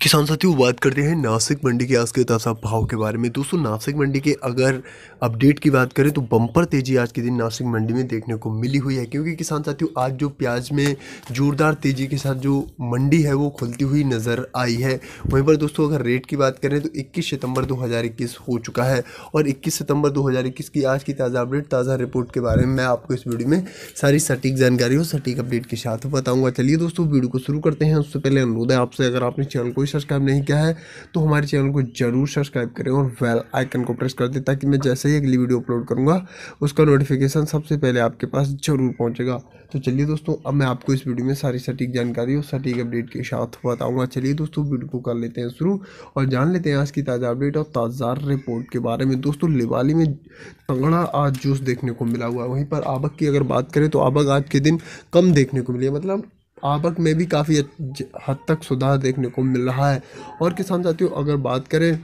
किसान साथियों, बात करते हैं नासिक मंडी के आज के ताज़ा भाव के बारे में। दोस्तों, नासिक मंडी के अगर अपडेट की बात करें तो बम्पर तेज़ी आज के दिन नासिक मंडी में देखने को मिली हुई है, क्योंकि किसान साथियों, आज जो प्याज में जोरदार तेज़ी के साथ जो मंडी है वो खुलती हुई नज़र आई है। वहीं पर दोस्तों, अगर रेट की बात करें तो इक्कीस सितंबर दो हज़ार इक्कीस हो चुका है और इक्कीस सितंबर दो हज़ार इक्कीस की आज की ताज़ा अपडेट, ताज़ा रिपोर्ट के बारे में मैं आपको इस वीडियो में सारी सटीक जानकारी और सटीक अपडेट के साथ बताऊँगा। चलिए दोस्तों, वीडियो को शुरू करते हैं। उससे पहले अनुरोध है आपसे, अगर आपने चैनल को सब्सक्राइब नहीं किया है तो हमारे चैनल को ज़रूर सब्सक्राइब करें और वेल आइकन को प्रेस कर दें ताकि मैं जैसे ही अगली वीडियो अपलोड करूँगा, उसका नोटिफिकेशन सबसे पहले आपके पास ज़रूर पहुँचेगा। तो चलिए दोस्तों, अब मैं आपको इस वीडियो में सारी सटीक जानकारी और सटीक अपडेट के साथ बताऊँगा। चलिए दोस्तों वीडियो को कर लेते हैं शुरू और जान लेते हैं आज की ताज़ा अपडेट और ताज़ा रिपोर्ट के बारे में। दोस्तों लिवाली में तगड़ा आज जूस देखने को मिला हुआ है। वहीं पर आबक की अगर बात करें तो आबक आज के दिन कम देखने को मिली है। मतलब आवक में भी काफ़ी हद तक सुधार देखने को मिल रहा है। और किसान साथियों, अगर बात करें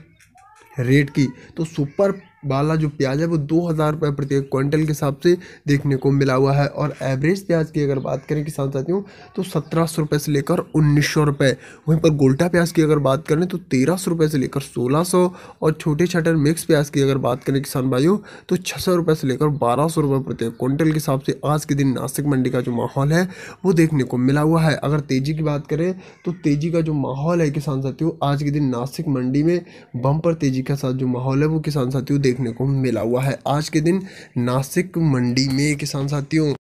रेट की तो सुपर वाला जो प्याज है वो दो हज़ार रुपये प्रति क्विंटल के हिसाब से देखने को मिला हुआ है। और एवरेज प्याज की अगर बात करें किसान साथियों तो सत्रह सौ रुपये से लेकर उन्नीस सौ रुपये वहीं पर गोल्टा प्याज की अगर बात करें तो तेरह सौ रुपये से लेकर सोलह सौ और छोटे छटर मिक्स प्याज की अगर बात करें किसान भाइयों तो छः सौ रुपये से लेकर बारह सौ रुपये प्रति क्विंटल के हिसाब से आज के दिन नासिक मंडी का जो माहौल है, वो देखने को मिला हुआ है। अगर तेज़ी की बात करें तो तेज़ी का जो माहौल है किसान साथियों, आज के दिन नासिक मंडी में बम्पर तेज़ी के साथ जो माहौल है, वो किसान साथियों देखने को मिला हुआ है। आज के दिन नासिक मंडी में किसान साथियों